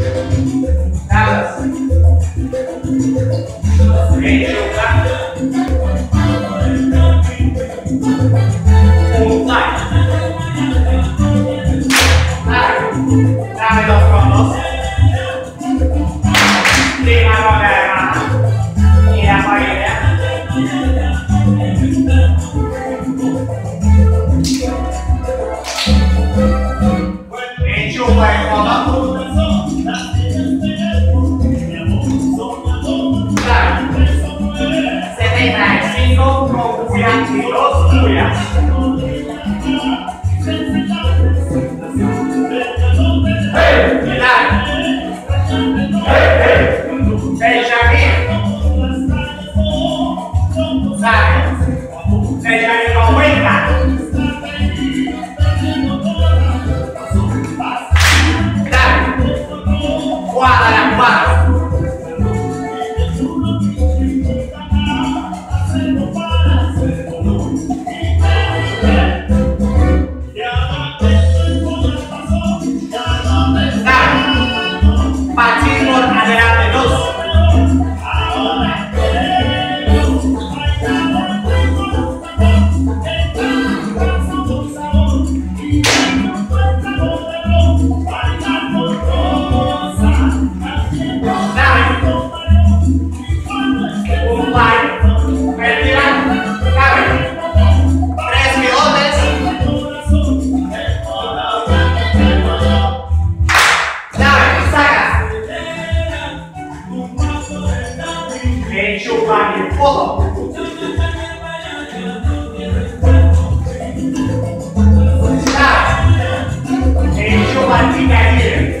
Dallas, Angel Garden. Aguenta. em 90. Tá. tá. Now, Angel Martinelli.